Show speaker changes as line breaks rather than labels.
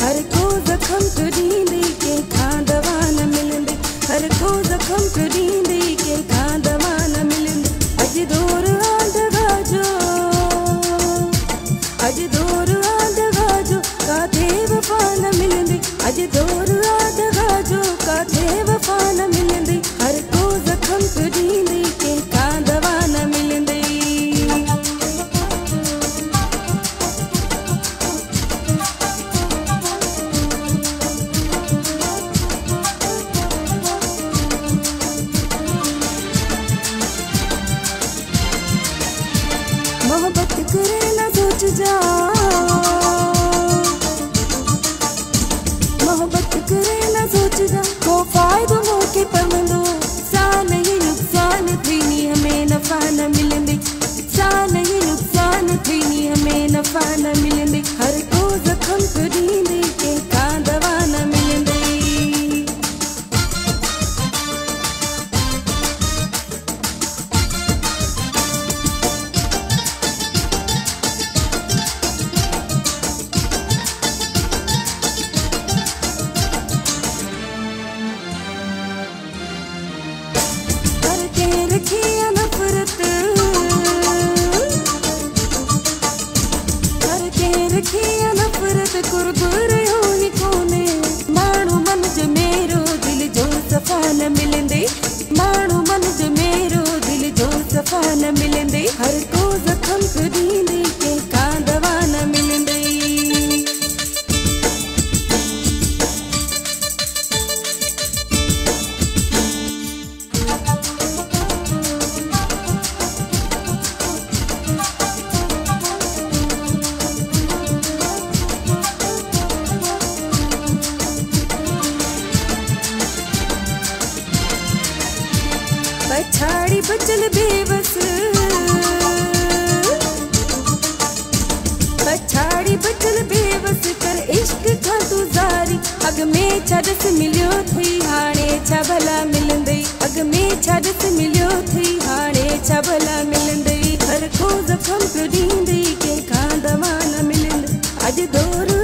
हर को कढींदी कंहिंखां दवा हर को ज़ख़म कढींदी कंहिंखां दवा न मिलंदी। अॼु दौर जो अॼु दौर मोहब्बत करे ना सोच जा। मोहब्बत करे ना सोच जा। को फ़ाइदो मौके पर साल के रखी है नफरत कुर्ब रहियो ही कोने। माण्हू मन जो मेरो दिल जो सफ़ा न मिलंदे। माण्हू मन जो मेरो दिल जो सफ़ा न मिलंदे। हर को पछाड़ी बचल बेबस। पछाड़ी बचल बेबस कर इश्क खां तू ज़ारी अॻ में छा रस मिलियो अथई हाणे छा भला मिलंदई अॻ में छा रस मिलियो अथई हाणे छा भला मिलंदई हर को ज़ख़म पियो ॾींदई कंहिंखां दवा न मिलंदई अॼु दौरु